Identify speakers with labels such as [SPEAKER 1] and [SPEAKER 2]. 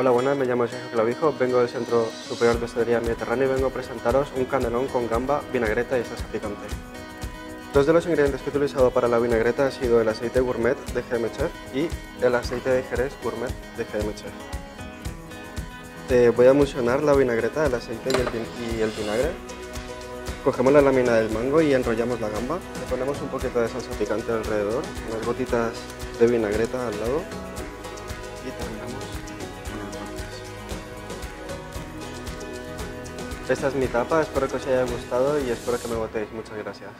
[SPEAKER 1] Hola, buenas, me llamo Sergio Clavijo, vengo del Centro Superior de Hostelería Mediterránea y vengo a presentaros un candelón con gamba, vinagreta y salsa picante. Dos de los ingredientes que he utilizado para la vinagreta han sido el aceite gourmet de GM Chef y el aceite de Jerez gourmet de GM Chef. voy a emulsionar la vinagreta, el aceite y el, vinagre. Cogemos la lámina del mango y enrollamos la gamba. Le ponemos un poquito de salsa picante alrededor, unas gotitas de vinagreta al lado y terminamos Esta es mi tapa, espero que os haya gustado y espero que me votéis. Muchas gracias.